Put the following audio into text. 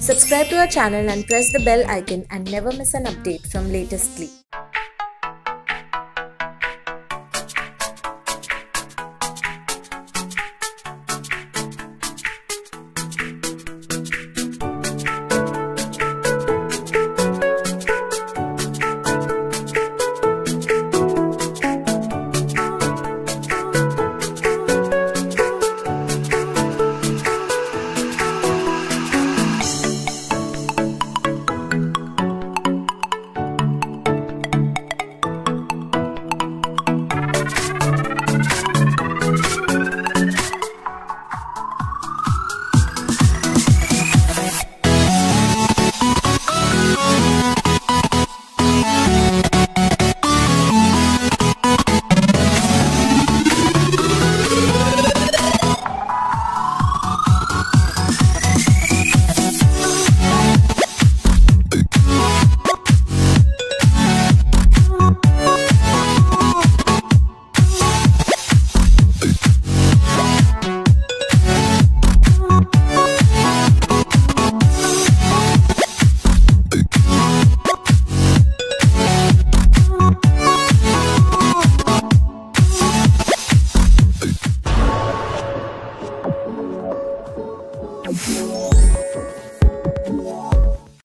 Subscribe to our channel and press the bell icon and never miss an update from latest Glee.